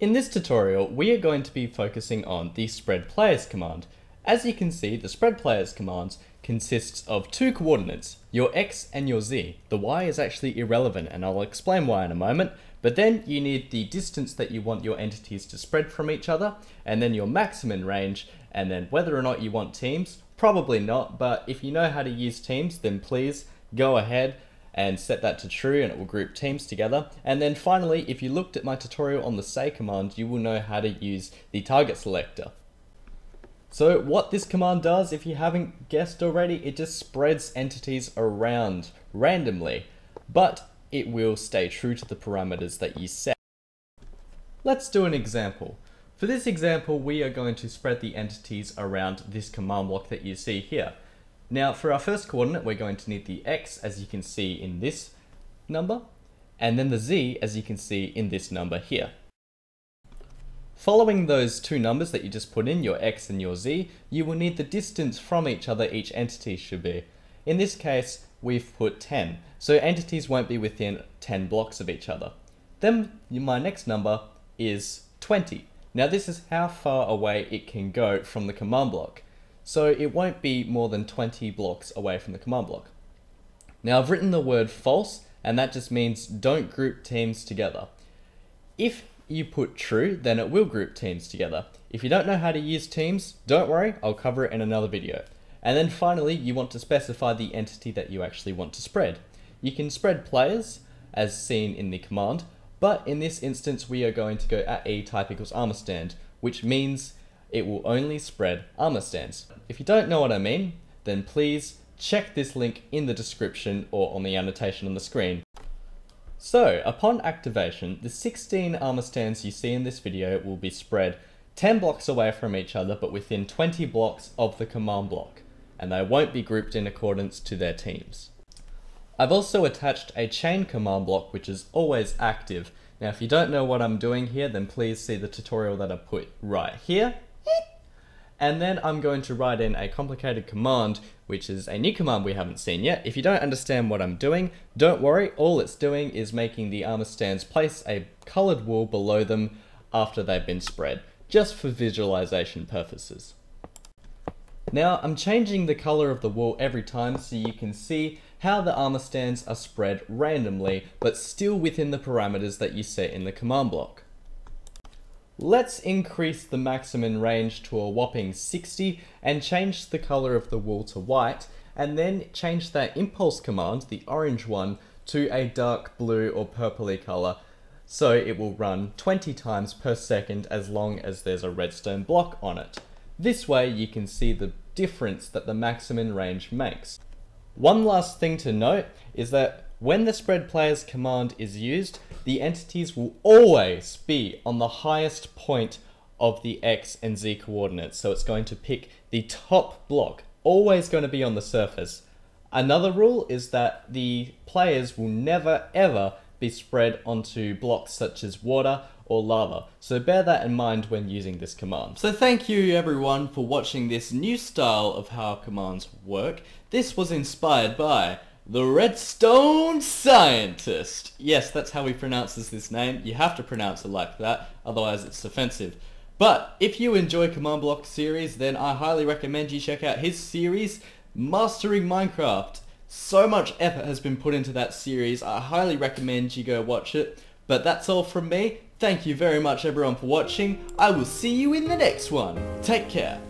In this tutorial, we are going to be focusing on the spread players command. As you can see, the spread players command consists of two coordinates, your x and your z. The y is actually irrelevant and I'll explain why in a moment, but then you need the distance that you want your entities to spread from each other, and then your maximum range, and then whether or not you want teams, probably not, but if you know how to use teams, then please go ahead and set that to true and it will group teams together. And then finally, if you looked at my tutorial on the say command, you will know how to use the target selector. So what this command does, if you haven't guessed already, it just spreads entities around randomly, but it will stay true to the parameters that you set. Let's do an example. For this example, we are going to spread the entities around this command block that you see here. Now for our first coordinate, we're going to need the x as you can see in this number, and then the z as you can see in this number here. Following those two numbers that you just put in, your x and your z, you will need the distance from each other each entity should be. In this case, we've put 10, so entities won't be within 10 blocks of each other. Then my next number is 20. Now this is how far away it can go from the command block so it won't be more than 20 blocks away from the command block. Now I've written the word false, and that just means don't group teams together. If you put true, then it will group teams together. If you don't know how to use teams, don't worry, I'll cover it in another video. And then finally, you want to specify the entity that you actually want to spread. You can spread players, as seen in the command, but in this instance, we are going to go at e type equals armor stand, which means it will only spread armor stands. If you don't know what I mean, then please check this link in the description or on the annotation on the screen. So, upon activation, the 16 armor stands you see in this video will be spread 10 blocks away from each other but within 20 blocks of the command block, and they won't be grouped in accordance to their teams. I've also attached a chain command block which is always active. Now if you don't know what I'm doing here then please see the tutorial that I put right here and then I'm going to write in a complicated command, which is a new command we haven't seen yet. If you don't understand what I'm doing, don't worry, all it's doing is making the armor stands place a colored wool below them after they've been spread, just for visualization purposes. Now I'm changing the color of the wool every time so you can see how the armor stands are spread randomly, but still within the parameters that you set in the command block. Let's increase the maximum range to a whopping 60 and change the color of the wool to white and then change that impulse command, the orange one, to a dark blue or purpley color so it will run 20 times per second as long as there's a redstone block on it. This way you can see the difference that the maximum range makes. One last thing to note is that when the spread players command is used, the entities will always be on the highest point of the x and z coordinates. So it's going to pick the top block, always going to be on the surface. Another rule is that the players will never ever be spread onto blocks such as water or lava. So bear that in mind when using this command. So thank you everyone for watching this new style of how commands work. This was inspired by the Redstone Scientist. Yes, that's how he pronounces this name. You have to pronounce it like that, otherwise it's offensive. But if you enjoy Command Block series, then I highly recommend you check out his series, Mastering Minecraft. So much effort has been put into that series. I highly recommend you go watch it. But that's all from me. Thank you very much everyone for watching. I will see you in the next one. Take care.